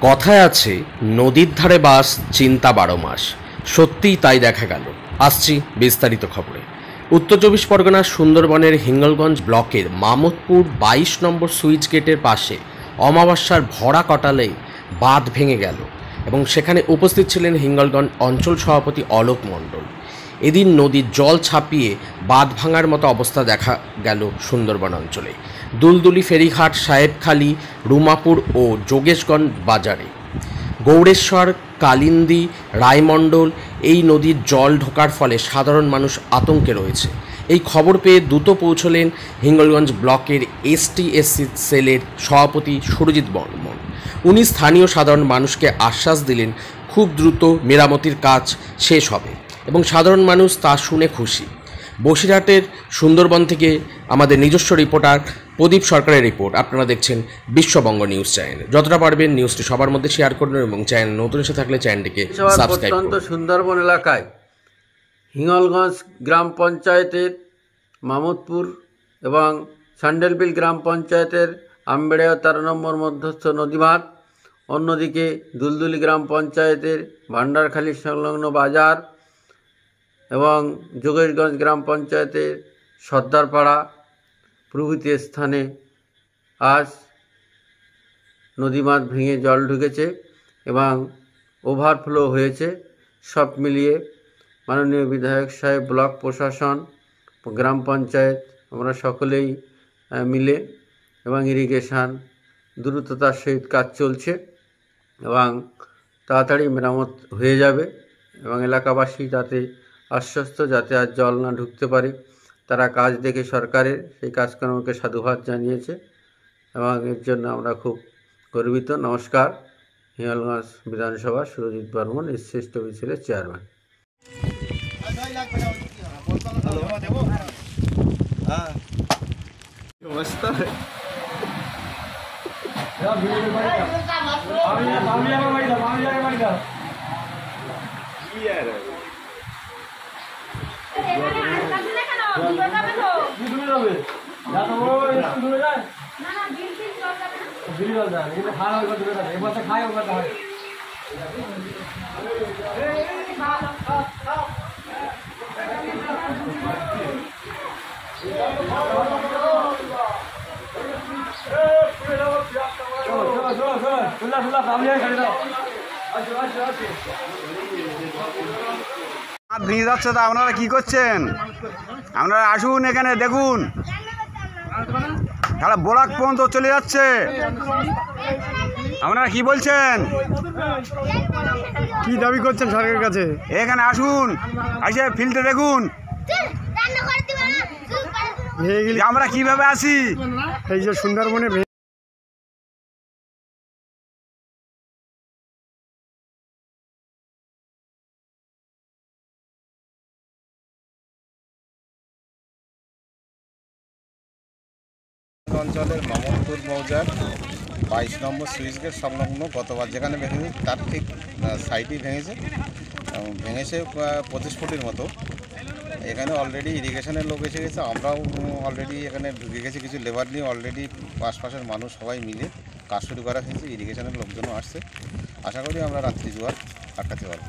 কথায় আছে, নদীর ধারে বাস, চিন্তা বারো মাস। সত্যিই তাই দেখা গেল। আসছি বিস্তারিত খবরে। উত্তর চব্বিশ পরগনার সুন্দরবনের হিঙ্গলগঞ্জ ব্লকের মামদপুর বাইশ নম্বর সুইচ গেটের পাশে অমাবস্যার ভরা কটালে বাঁধ ভেঙে গেল এবং সেখানে উপস্থিত ছিলেন হিঙ্গলগঞ্জ অঞ্চল সভাপতি অলোক মণ্ডল। এদিন নদীর জল ছাপিয়ে বাঁধ ভাঙার মতো অবস্থা দেখা গেল সুন্দরবন অঞ্চলে। দুলদুলি, ফেরিঘাট, সাহেবখালী, রুমাপুর ও যোগেশগঞ্জ বাজারে। গৌড়েশ্বর, কালিন্দী, রায়মণ্ডল এই নদীর জল ঢোকার ফলে সাধারণ মানুষ আতঙ্কে রয়েছে। এই খবর পেয়ে দ্রুত পৌঁছলেন হিঙ্গলগঞ্জ ব্লকের এসটিএসসি সেলের সভাপতি সুরজিৎ বর্মন। উনি স্থানীয় সাধারণ মানুষকে আশ্বাস দিলেন, খুব দ্রুত মেরামতির কাজ শেষ হবে। সাধারণ মানুষ তা শুনে খুশি। বসিরহাটের সুন্দরবন থেকে আমাদের নিজস্ব রিপোর্টার প্রদীপ সরকারের রিপোর্ট। আপনারা দেখছেন বিশ্ববঙ্গ নিউজ চ্যানেল। যতটা পারবেন নিউজটি সবার মধ্যে শেয়ার করবেন এবং চ্যানেল নতুন এসে থাকলে চ্যানেলটিকে সাবস্ক্রাইব প্রত্যন্ত সুন্দরবন এলাকায় হিঙ্গলগঞ্জ গ্রাম পঞ্চায়েতের মামুদপুর এবং সান্ডেলবিল গ্রাম পঞ্চায়েতের আম্বেড়িয়া তেরো নম্বর মধ্যস্থ নদীবাঁধ অন্যদিকে দুলদুলি গ্রাম পঞ্চায়েতের ভান্ডারখালী সংলগ্ন বাজার এবং যোগেশগঞ্জ গ্রাম পঞ্চায়েতের সর্দারপাড়া প্রভৃতি স্থানে আজ নদীবাঁধ ভেঙে জল ঢুকেছে এবং ওভারফ্লো হয়েছে। সব মিলিয়ে মাননীয় বিধায়ক সাহেব, ব্লক প্রশাসন, গ্রাম পঞ্চায়েত, আমরা সকলেই মিলে এবং ইরিগেশন দ্রুততার সহিত কাজ চলছে এবং তাড়াতাড়ি মেরামত হয়ে যাবে এবং এলাকাবাসী যাতে আশ্বস্ত যাতে আর জল না ঢুকতে পারে। তারা কাজ দেখে সরকারের সেই কাজকর্মকে সাধুবাদ জানিয়েছে এবং এর জন্য আমরা খুব গর্বিত। নমস্কার। হিমালগঞ্জ বিধানসভা সুরজিৎ বর্মন, শ্রেষ্ঠ বিসিলের চেয়ারম্যান। দুবার যাবে তো দুবার যাবে যা তো ওই দুবার যায় না না বিল বিল জল যাবে না বিল জল যাবে এটা খাওয়া হবে দুবার যাবে এবার তো খাই ওবার হয় চলো চলো চলো চলো চলো ভেঙে যাচ্ছে তা আপনারা কি করছেন? আপনারা আসুন এখানে দেখুন। তাহলে বোরাক পর্যন্ত চলে যাচ্ছে। আপনারা কি বলছেন? কি দাবি করছেন সরকারের কাছে? এখানে আসুন এসে ফিল্ডে দেখুন। আমরা কীভাবে আসি এই যে সুন্দরবনে অঞ্চলের মামনপুর মৌজার বাইশ নম্বর সুইচ গেট সংলগ্ন গতবার যেখানে ভেঙেছে তার ঠিক সাইডই ভেঙেছে ভেঙেছে পঁচিশ ফুটের মতো। এখানে অলরেডি ইরিগেশনের লোক এসে গেছে। আমরাও অলরেডি এখানে ঢুকে গেছি। কিছু লেবার নিয়ে অলরেডি আশপাশের মানুষ সবাই মিলে কাজ শুরু করা হয়েছে। ইরিগেশনের লোকজনও আসছে। আশা করি আমরা রাত্রি জোয়ার আটকাতে পারব।